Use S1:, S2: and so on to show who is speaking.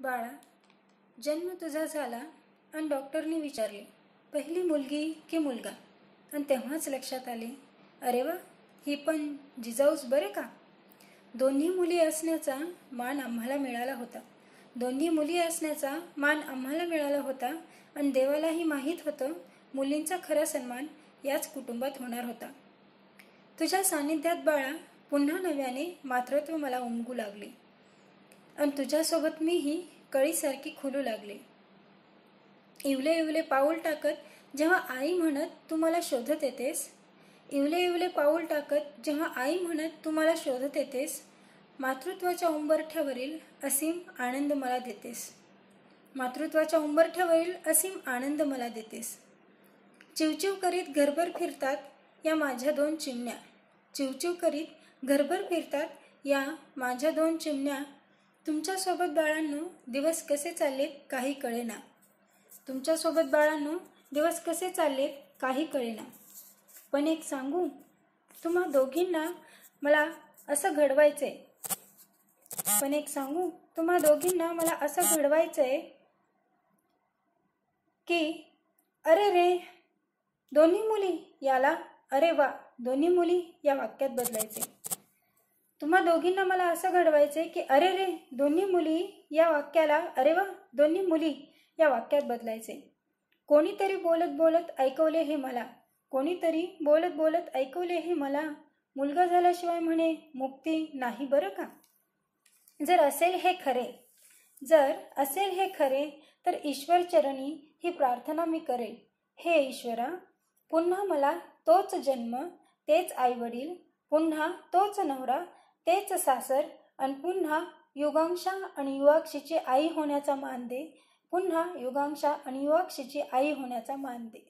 S1: बाळा जन्म तुझा झाला आणि डॉक्टरनी विचारले पहिली मुलगी की मुलगा? आणि तेव्हाच लक्षात आले अरे वा ही पण जिजाऊस बरे का? दोन्ही मुली असण्याचा मान आम्हाला मिळाला होता. दोन्ही मुली असण्याचा मान आम्हाला मिळाला होता आणि देवालाही माहीत होतं मुलींचा खरा सन्मान याच कुटुंबात होणार होता. तुझ्या सानिध्यात बाळा पुन्हा नव्याने मातृत्व मला उमगू लागले. आणि तुझ्यासोबत मीही कळीसारखी खुलू लागले. इवले इवले पाऊल टाकत जेव्हा आई म्हणत तू मला शोधत येतेस? इवले इवले पाऊल टाकत जेव्हा आई म्हणत तू मला शोधत येतेस? मातृत्वाच्या उंबरठ्यावरील असीम आनंद मला देतेस. मातृत्वाच्या उंबरठ्यावरील असीम आनंद मला देतेस. चिवचिव करीत घरभर फिरतात या माझ्या दोन चिमण्या. चिवचिव करीत घरभर फिरतात या माझ्या दोन चिमण्या तुमच्यासोबत बाळांनो दिवस कसे चाललेत काही कळेना. तुमच्यासोबत बाळांनो दिवस कसे चाललेत काही कळेना. पण एक सांगू? तुम्हा दोघींना मला असं घडवायचंय. पण एक सांगू? तुम्हा दोघींना मला असं घडवायचंय की अरे रे दोन्ही मुली याला अरे वा दोन्ही मुली या वाक्यात बदलायचे. तुम्हा दोघींना मला असं घडवायचंय की अरे रे दोन्ही मुली या वाक्याला अरे वा दोन्ही मुली या वाक्यात बदलायचे कोणीतरी बोलत बोलत ऐकवले हे मला. कोणीतरी बोलत बोलत ऐकवले हे मला. मुलगा झाल्याशिवाय म्हणे मुक्ती नाही बरं का? जर असेल हे खरे जर असेल हे खरे तर ईश्वर चरणी ही प्रार्थना मी करेल. हे ईश्वरा पुन्हा मला तोच जन्म तेच आईवडील पुन्हा तोच नवरा तेच सासर आणि पुन्हा युगांशा आणि युवाक्षीची आई होण्याचा मान दे पुन्हा युगांशा आणि युवाक्षीची आई होण्याचा मान दे